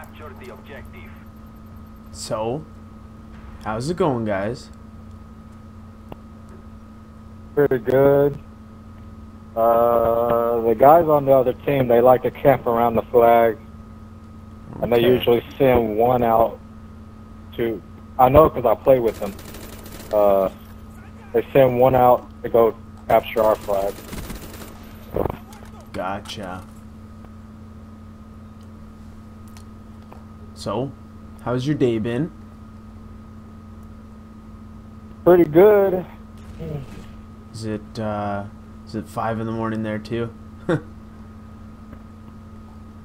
Capture the objective. So, how's it going, guys? Pretty good. Uh, the guys on the other team, they like to camp around the flag, and they usually send one out to. I know because I play with them. Uh, they send one out to go capture our flag. Gotcha. So, how's your day been? Pretty good. Is it uh, is it five in the morning there too?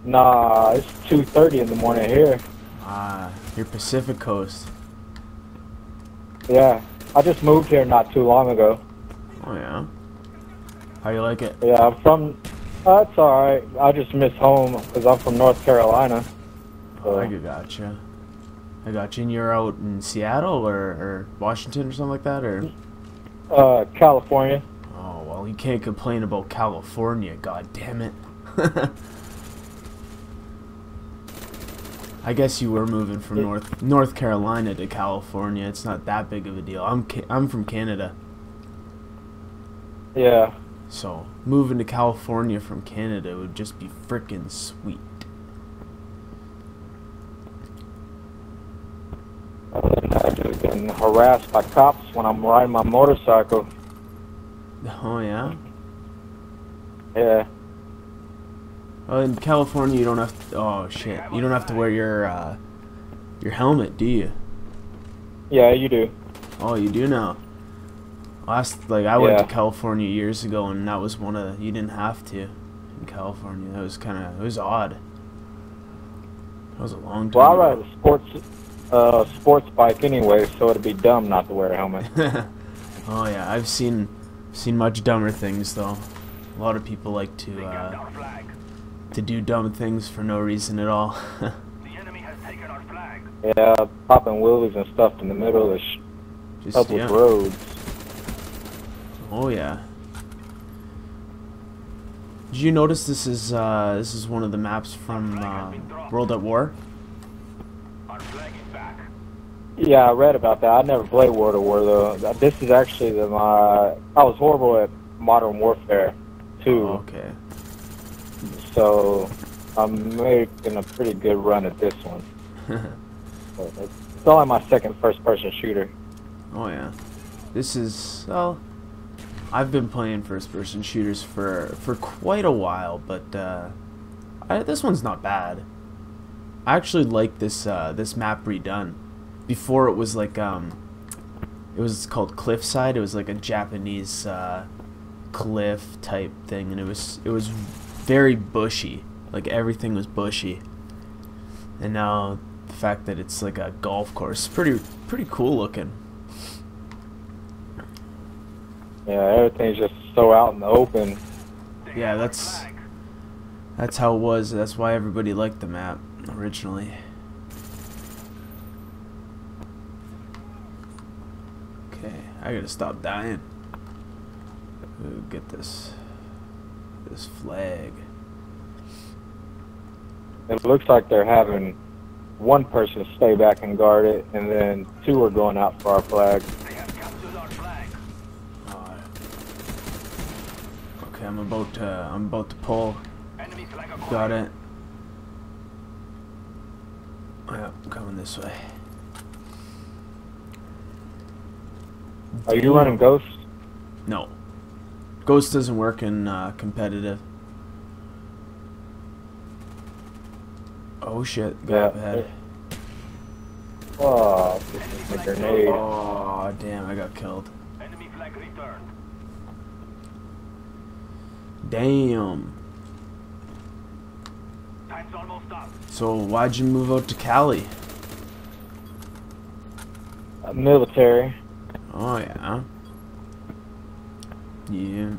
Nah, it's 2:30 in the morning here. Ah, you're Pacific Coast. Yeah, I just moved here not too long ago. Oh yeah. How you like it? Yeah, I'm from. Uh, it's all right. I just miss home because I'm from North Carolina. So, I gotcha. I got you. And you're out in Seattle or, or Washington or something like that, or? uh, California. Oh well, you can't complain about California. God damn it. I guess you were moving from North North Carolina to California. It's not that big of a deal. I'm Ca- I'm from Canada, Yeah. so moving to California from Canada would just be freaking sweet. Other than that, I've been harassed by cops when I'm riding my motorcycle. Oh yeah. Yeah. Well, in California, you don't have. To, oh shit! You don't have to wear your uh, your helmet, do you? Yeah, you do. Oh, you do now. Last, like, I went to California years ago, and that was one of the, you didn't have to in California. That was kind of, it was odd. That was a long time. Well, I ride a sports uh, sports bike anyway, so it'd be dumb not to wear a helmet. oh yeah, I've seen, seen much dumber things though. A lot of people like to, uh, to do dumb things for no reason at all. The enemy has taken our flag. Yeah, popping wheelies and stuff in the middle of the sh- Just, public yeah. roads. Oh yeah. Did you notice this is uh, this is one of the maps from uh, World at War? Our flag is back. Yeah, I read about that. I never played World of War though. This is actually the my. I was horrible at Modern Warfare, too. Oh, okay. So I'm making a pretty good run at this one. It's only my second first-person shooter. Oh yeah. This is well. I've been playing first-person shooters for for quite a while, but uh, I, this one's not bad. I actually like this uh, this map redone. Before it was like um, it was called Cliffside. It was like a Japanese uh, cliff type thing, and it was it was very bushy. Like everything was bushy. And now the fact that it's like a golf course, pretty pretty cool looking. Yeah, everything's just so out in the open. Yeah, that's- That's how it was. That's why everybody liked the map originally. Okay, I gotta stop dying. Ooh, get this this flag. It looks like they're having one person stay back and guard it, and then two are going out for our flag. They have captured our flag. Alright. Okay, I'm about to I'm about to pull. Enemy flag acquired. Got it. Yeah, I'm coming this way. Are you running Ghost? No. Ghost doesn't work in uh, competitive. Oh shit, got up Yeah. ahead. Oh, a grenade. Oh damn, I got killed. Enemy flag returned. Damn. Time's almost up. So why'd you move out to Cali? Uh, military. Oh yeah. You,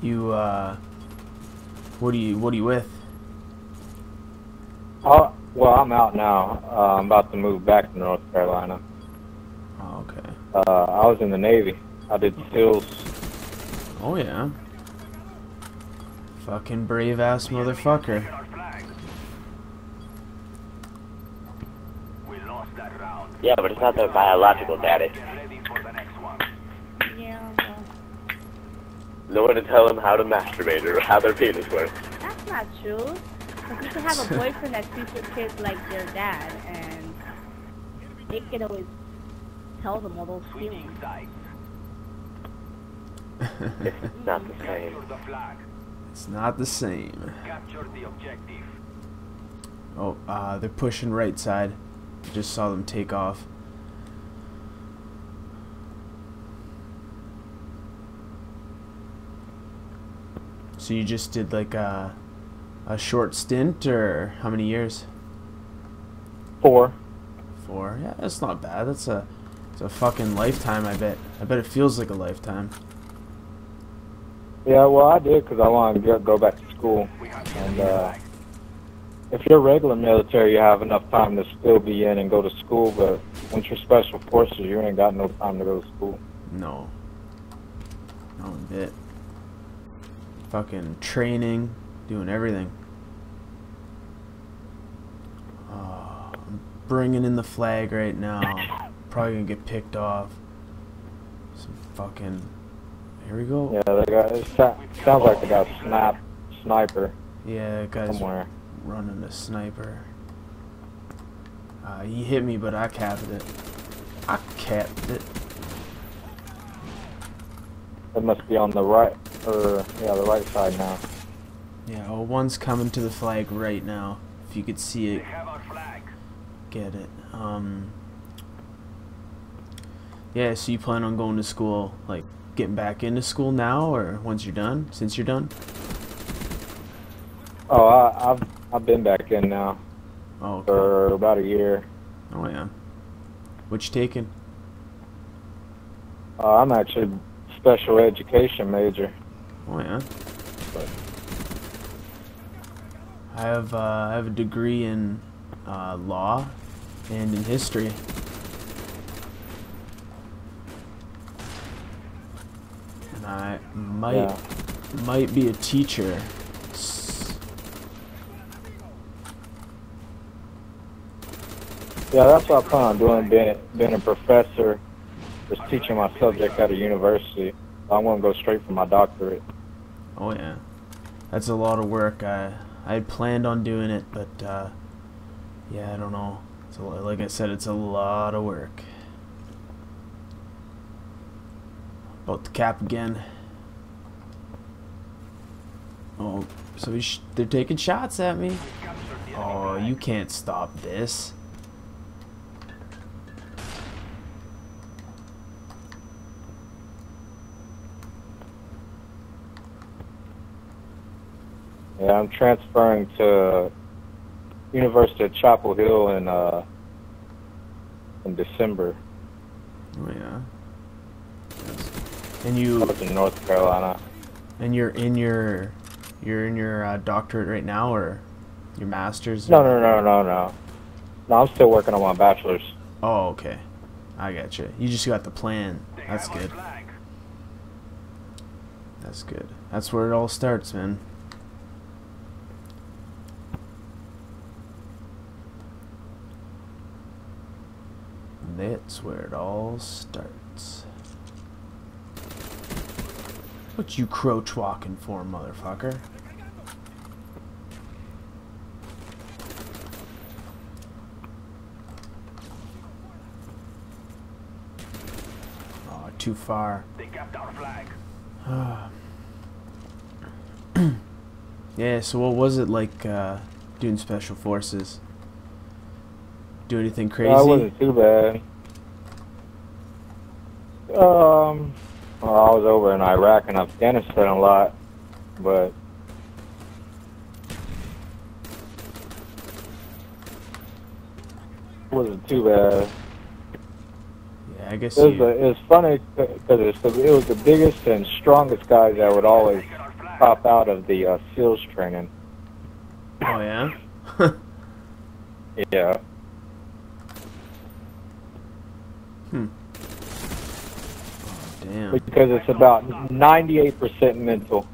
you uh, what are you what are you with? Oh, well, I'm out now. Uh, I'm about to move back to North Carolina. Oh, okay. Uh, I was in the Navy. I did SEALs. Oh yeah. Fucking brave ass motherfucker. Taking our flag. We lost that round. Yeah, but it's not their biological daddy. Get ready for the next one. Yeah, No one to tell them how to masturbate or how their penis works. that's not true. Because you can have a boyfriend that treats your kids like their dad, and they can always tell them all those Switching feelings. It's not the same. Capture the flag. It's not the same. Capture the objective. Oh, uh, they're pushing right side. Just saw them take off. So you just did like a, a short stint, or how many years? Four. Four. Yeah, that's not bad. That's a, it's a fucking lifetime. I bet. I bet it feels like a lifetime. Yeah, well, I did because I wanted to go, back to school. And, uh. If you're regular military, you have enough time to still be in and go to school, but once you're special forces, you ain't got no time to go to school. No. Not a bit. Fucking training, doing everything. Oh, I'm bringing in the flag right now. Probably gonna get picked off. Some fucking. Here we go. Yeah, they got, it sounds like they got snap, sniper Yeah, that guy's somewhere. Running a sniper. Uh, he hit me, but I capped it. I capped it. It must be on the right, or, yeah, the right side now. Yeah, oh, one's coming to the flag right now. If you could see it, have our flag. get it. Um. Yeah, so you plan on going to school, like getting back into school now, or once you're done? Since you're done? Oh, I, I've I've been back in now Oh, okay. for about a year. oh yeah. What you taking? Uh, I'm actually special education major. Oh yeah. I have uh, I have a degree in uh, law and in history. And I might Yeah. might be a teacher. Yeah, that's what I plan on doing, being being a professor, just teaching my subject at a university. I want to go straight for my doctorate. Oh yeah, that's a lot of work. I I had planned on doing it, but uh, yeah, I don't know. It's like I said, it's a lot of work. About the cap again. Oh, so they're taking shots at me. Oh, you can't stop this. Yeah, I'm transferring to University of Chapel Hill in uh in December. Oh yeah. Yes. And you Up in North Carolina. and you're in your you're in your uh, doctorate right now, or your master's? No, no, no, no, no. No, I'm still working on my bachelor's. Oh, okay. I got you. You just got the plan. That's good. That's good. That's where it all starts, man. That's where it all starts. What you crouch walking for, motherfucker? Oh, too far. They kept our flag. Yeah, so what was it like uh, doing special forces? Do anything crazy? It wasn't too bad. Um, well, I was over in Iraq and Afghanistan a lot, but it wasn't too bad. yeah, I guess It was, you. it was funny because it, was the- it was the biggest and strongest guys that would always Taking our flag. pop out of the uh, SEALs training. Oh yeah. Yeah. oh Damn. because it's about 98% mental.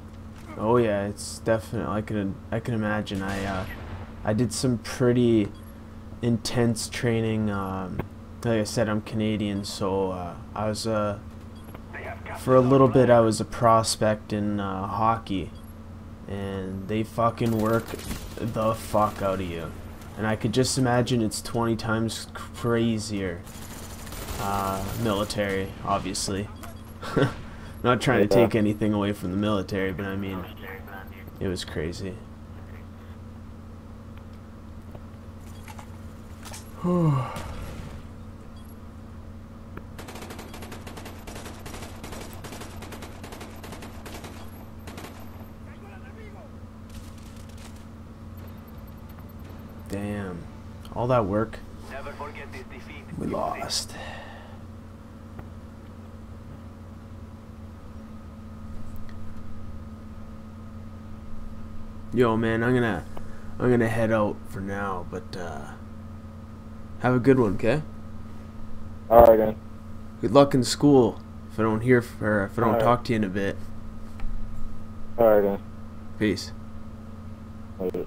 Oh yeah, it's definitely. I can I can imagine. I uh, I did some pretty intense training. Um, like I said, I'm Canadian, so uh, I was uh, They have captured for a little bit. I was a prospect in uh, hockey, and they fucking work the fuck out of you. And I could just imagine it's 20 times crazier. Uh, military, obviously. Not trying to take anything away from the military, but I mean, it was crazy. Damn. All that work, Never forget this defeat. we lost. Yo, man, I'm gonna, I'm gonna head out for now, but uh, have a good one, okay? Alright then. Good luck in school. If I don't hear, f- or if I don't Alright. talk to you in a bit, Alright then. peace. Later.